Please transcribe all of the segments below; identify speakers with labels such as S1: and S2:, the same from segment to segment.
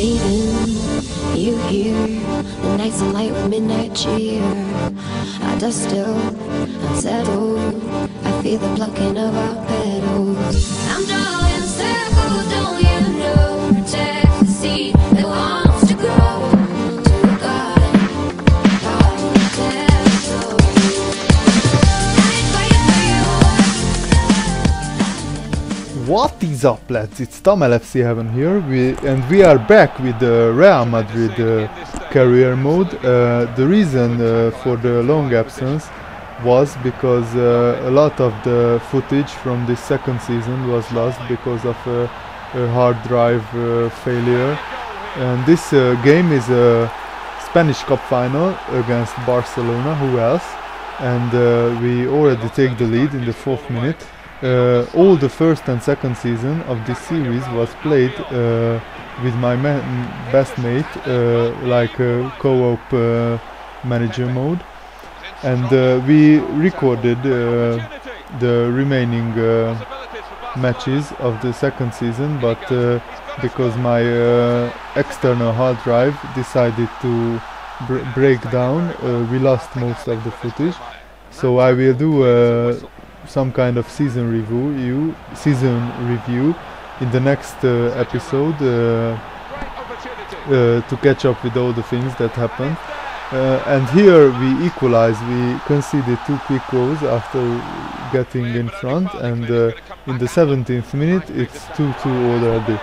S1: meeting you hear The nights light with midnight cheer. I dust still, unsettled. I feel the plucking of our petals. I'm drawing
S2: What is up lads, it's Tom LFC Heaven here we, and we are back with the Real Madrid uh, career mode. Uh, the reason uh, for the long absence was because uh, a lot of the footage from the second season was lost because of a, a hard drive uh, failure. And this uh, game is a Spanish Cup final against Barcelona, who else? And uh, we already take the lead in the fourth minute. Uh, all the first and second season of this series was played uh, with my best mate, uh, like co-op uh, manager mode, and uh, we recorded uh, the remaining matches of the second season. But because my external hard drive decided to br- break down, we lost most of the footage. So I will do some kind of season review, you season review, in the next uh, episode uh, uh, to catch up with all the things that happened. Uh, and here we equalize, We conceded two quick goals after getting in front, and in the 17th minute it's 2-2 already.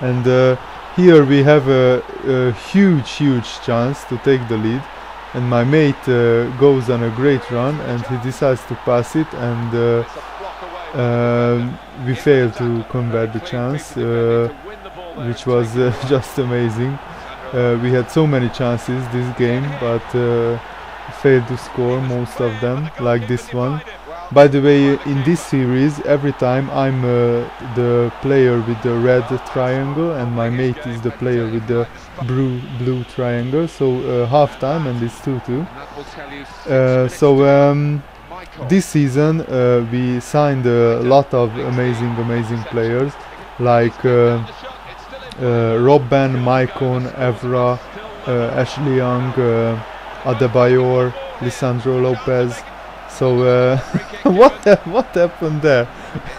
S2: And here we have a, a huge, huge chance to take the lead and my mate uh, goes on a great run and he decides to pass it and uh, um, we fail to convert the chance uh, which was uh, just amazing. Uh, we had so many chances this game but uh, failed to score most of them like this one by the way in this series every time i'm uh, the player with the red triangle and my mate is the player with the blue blue triangle so uh, half time and it's 2-2 uh, so um, this season uh, we signed a lot of amazing amazing players like uh, uh, Robben, Maicon, Evra, Ashley Young, Adebayor, Lisandro Lopez. So what what happened there?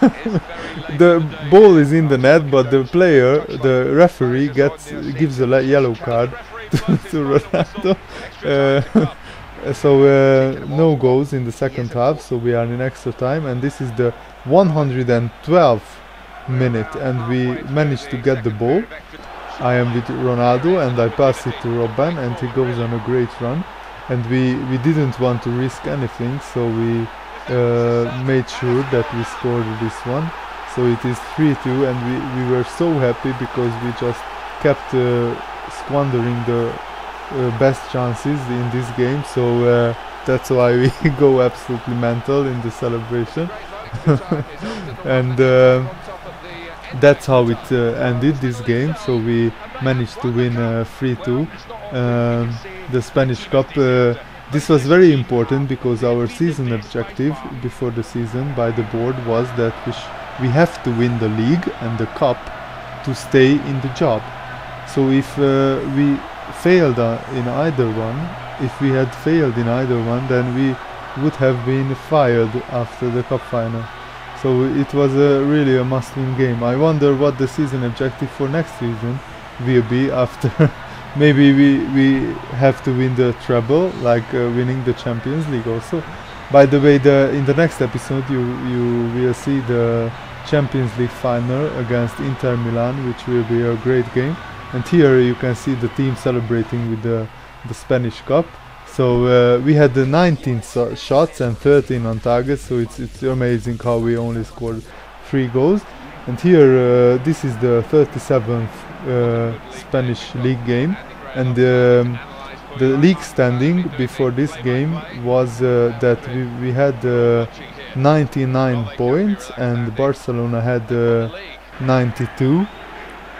S2: the ball is in the net, but the player, the referee, gets gives a yellow card to, to Ronaldo. Uh, so uh, no goals in the second half. So we are in extra time, and this is the 112th minute, and we managed to get the ball. I am with Ronaldo, and I pass it to Robben, and he goes on a great run. And we we didn't want to risk anything, so we made sure that we scored this one. So it is 3-2 and we, we were so happy because we just kept uh, squandering the uh, best chances in this game. So uh, that's why we go absolutely mental in the celebration. and uh, that's how it uh, ended this game. So we managed to win uh, 3-2 um, the Spanish Cup. This was very important because our season objective before the season by the board was that we, we have to win the league and the cup to stay in the job. So if uh, we failed uh, in either one, if we had failed in either one, then we would have been fired after the cup final. So it was a really a must-win game. I wonder what the season objective for next season will be after maybe we we have to win the treble like uh, winning the champions league also. By the way the in the next episode you you will see the champions league final against inter milan which will be a great game. And here you can see the team celebrating with the the spanish cup. So uh, we had the 19 so- shots and 13 on target so it's it's amazing how we only scored three goals. And here uh, this is the 37th uh, Spanish league game. And um, the league standing before this game was uh, that we, we had uh, 99 points and Barcelona had uh, 92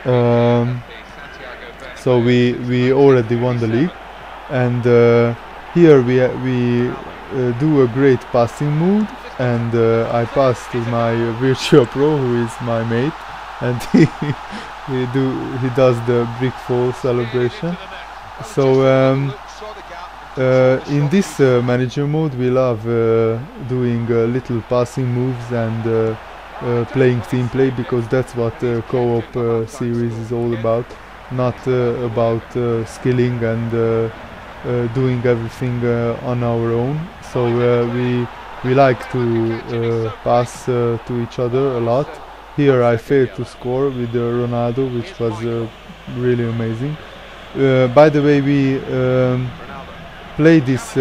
S2: um, so we we already won the league. And uh, here we ha- we uh, do a great passing move and uh, I pass to my virtual pro who is my mate. And he he do he does the brick fall celebration. So um, uh, in this uh, manager mode, we love uh, doing uh, little passing moves and uh, uh, playing team play because that's what co-op series is all about. Not about skilling and doing everything on our own. So we we like to pass to each other a lot. Here I failed to score with uh, Ronaldo, which was uh, really amazing. Uh, by the way, we um, play this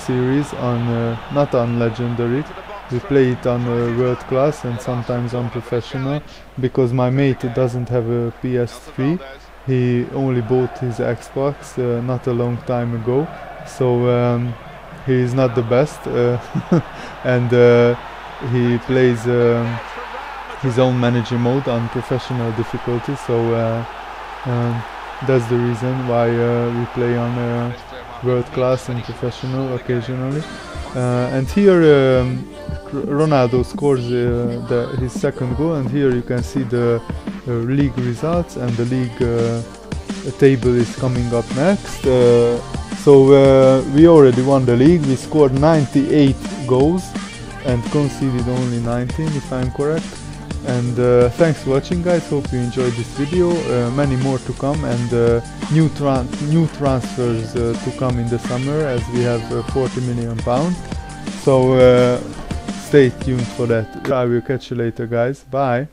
S2: series on not on legendary. We play it on uh, world class and sometimes on professional because my mate doesn't have a PS3. He only bought his Xbox uh, not a long time ago, so um, he is not the best, uh, and he plays um, his own manager mode on professional difficulty. So uh, um, that's the reason why uh, we play on uh, world class and professional occasionally. And here um, Ronaldo scores the, his second goal, and here you can see the league results and the league table is coming up next. Uh, so uh, we already won the league. We scored 98 goals and conceded only 19, if I'm correct. And uh, thanks for watching, guys. Hope you enjoyed this video. Uh, many more to come, and uh, new tran- new transfers uh, to come in the summer, as we have uh, 40 million pounds. So uh, stay tuned for that. I will catch you later, guys. Bye.